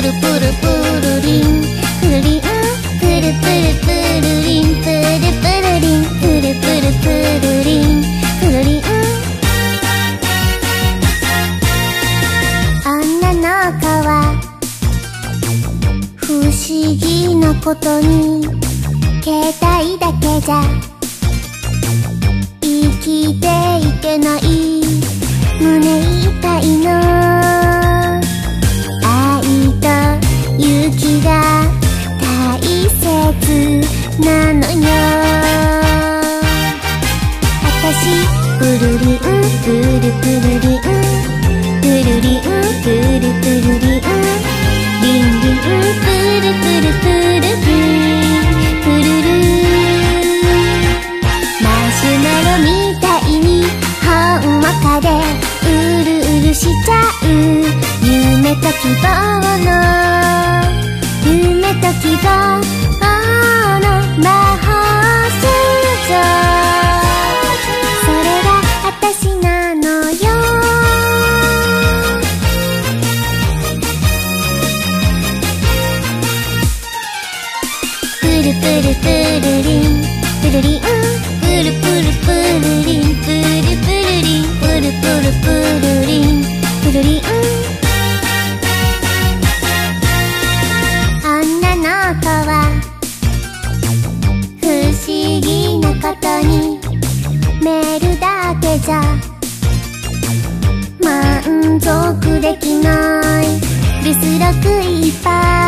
ルプルプルリンプルリンプルプルプルリンプルプルリンプルプルプルリンプルリンあんなの子はふしぎなことにけいたいだけじゃた希望の夢と希望の魔法少女それがあたしなのよ。プルプルプルリンプルリン。じゃ。満足できない。ですらくいっぱい。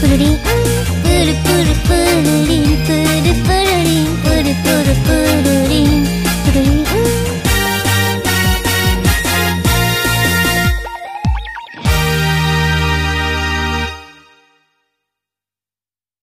プリン